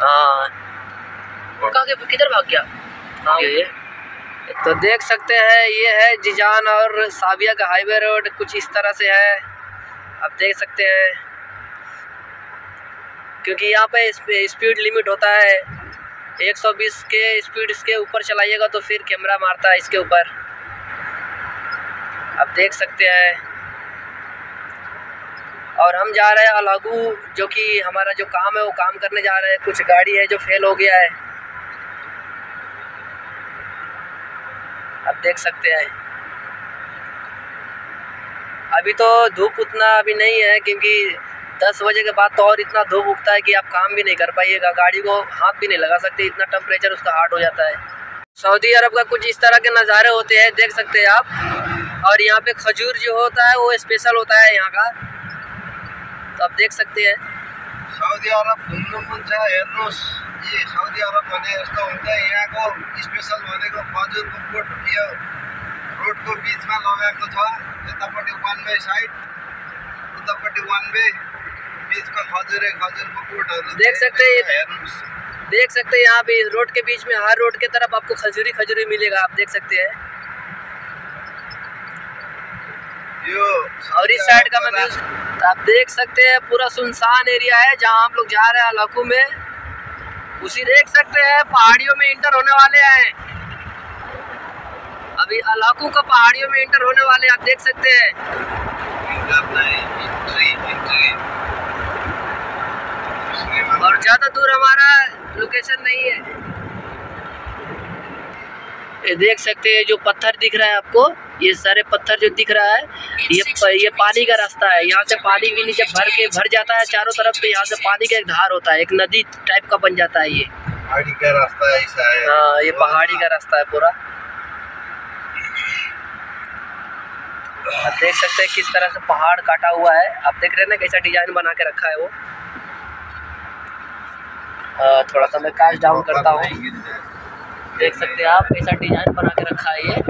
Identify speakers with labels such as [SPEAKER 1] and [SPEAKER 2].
[SPEAKER 1] हाँ। किधर भाग गया? हाँ ये? तो देख सकते हैं ये है जिजान और साबिया का हाईवे रोड कुछ इस तरह से है। आप देख सकते हैं क्योंकि यहाँ पे स्पीड लिमिट होता है। 120 के स्पीड इसके ऊपर चलाइएगा तो फिर कैमरा मारता है इसके ऊपर। आप देख सकते हैं। और हम जा रहे हैं अलागू, जो कि हमारा जो काम है, वो काम करने जा रहे हैं। कुछ गाड़ी है जो फेल हो गया है। आप देख सकते हैं। अभी तो धूप उतना अभी नहीं है, क्योंकि दस बजे के बाद तो और इतना धूप उगता है कि आप काम भी नहीं कर पाइएगा। गाड़ी को हाथ भी नहीं लगा सकते, इतना टेम्परेचर उसका हार्ड हो जाता है। सऊदी अरब का कुछ इस तरह के नज़ारे होते हैं, देख सकते हैं आप। और यहाँ पे खजूर जो होता है, वो स्पेशल होता है यहाँ का। तो आप देख सकते हैं।
[SPEAKER 2] साउदी अरब घुम्नु मन छ हेर्नुहोस् यी साउदी अरब भने यस्तो हुन्छ यहाँको स्पेसल भनेको खजुरको बोट यो रोडको बिचमा लगाएको छ यतापट्टि वान वे साइड उतापट्टि वान वे बिचमा खजुरे खजुरको बोटहरू
[SPEAKER 1] देख सकते हैं।
[SPEAKER 2] हेर्नुहोस्
[SPEAKER 1] देख सकते हैं यहाँ पे रोड के बीच में हर रोड के तरफ़ आपको खजूरी खजूरी मिलेगा आप देख सकते हैं।
[SPEAKER 2] यो
[SPEAKER 1] और इस साइड का मैं आप देख सकते हैं, पूरा सुनसान एरिया है जहाँ हम लोग जा रहे हैं इलाकों में। उसी देख सकते हैं, पहाड़ियों में इंटर होने वाले हैं। अभी इलाकों का पहाड़ियों में इंटर होने वाले आप देख सकते हैं। और ज़्यादा दूर हमारा लोकेशन नहीं है। ये देख सकते हैं जो पत्थर दिख रहा है आपको ये सारे पत्थर जो दिख रहा है ये ये पानी का रास्ता है। यहाँ से पानी भी नीचे भर के भर जाता है चारों तरफ़ तो यहाँ से पानी का एक धार होता है एक नदी टाइप का बन जाता है ये।
[SPEAKER 2] पहाड़ी का रास्ता ऐसा है।
[SPEAKER 1] हाँ ये पहाड़ी का रास्ता है पूरा। आप देख सकते हैं किस तरह से पहाड़ काटा हुआ है। आप देख रहे हैं ना कैसा डिज़ाइन बना के रखा है वो। आ, थोड़ा सा मैं काश डाउन करता हूँ। देख सकते हैं आप ऐसा डिज़ाइन बना के रखा है ये।